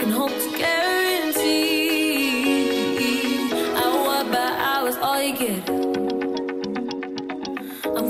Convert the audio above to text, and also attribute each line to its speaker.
Speaker 1: can hope to guarantee. Hour by hour's all you get. I'm